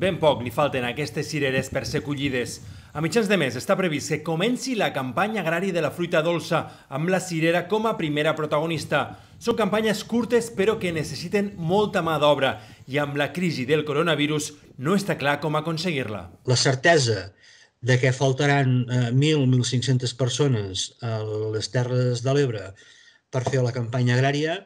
Ben poc li falten aquestes cireres per ser collides. A mitjans de mes està previst que comenci la campanya agrària de la fruita dolça, amb la cirera com a primera protagonista. Són campanyes curtes però que necessiten molta mà d'obra i amb la crisi del coronavirus no està clar com aconseguir-la. La certesa de que faltaran eh, 1.000-1.500 persones a les Terres de l'Ebre per fer la campanya agrària,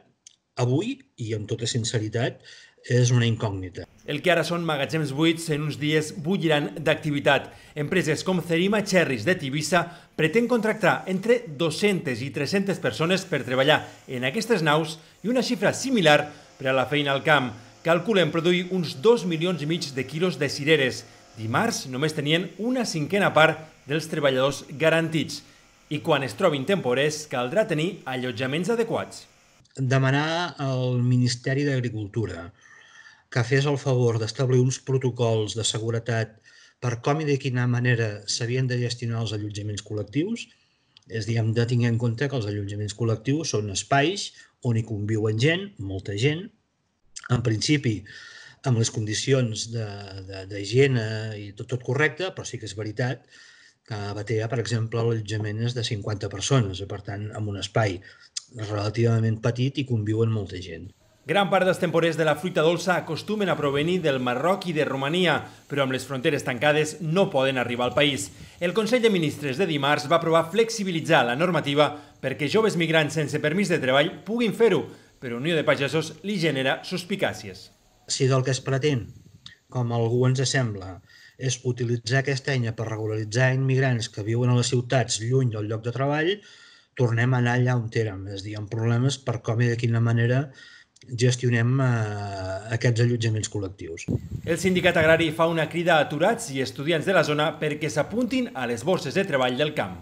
avui, i amb tota sinceritat, és una incògnita. El que ara són magatzems buits en uns dies bulliran d'activitat. Empreses com Cerima Cherries de Tivissa pretén contractar entre 200 i 300 persones per treballar en aquestes naus i una xifra similar per a la feina al camp. Calculen produir uns 2 milions i mig de quilos de cireres. Dimarts només tenien una cinquena part dels treballadors garantits. I quan es trobin temporers, caldrà tenir allotjaments adequats. Demanar al Ministeri d'Agricultura que fes el favor d'establir uns protocols de seguretat per com i de quina manera s'havien de gestionar els allotjaments col·lectius, és diguem, de tinguem en compte que els allotjaments col·lectius són espais on hi conviuen gent, molta gent, en principi amb les condicions d'higiene i tot, tot correcte, però sí que és veritat que a Batea, per exemple, l'allotjament és de 50 persones, i per tant, amb un espai relativament petit i conviuen molta gent. Gran part dels temporers de la fruita dolça acostumen a provenir del Marroc i de Romania, però amb les fronteres tancades no poden arribar al país. El Consell de Ministres de dimarts va aprovar flexibilitzar la normativa perquè joves migrants sense permís de treball puguin fer-ho, però Unió de Pagesos li genera suspicàcies. Si del que es pretén, com algú ens sembla, és utilitzar aquesta eina per regularitzar immigrants que viuen a les ciutats lluny del lloc de treball, tornem a anar allà on érem, és a dir, amb problemes per com i de quina manera gestionem eh, aquests allotjaments col·lectius. El sindicat agrari fa una crida a aturats i estudiants de la zona perquè s'apuntin a les borses de treball del camp.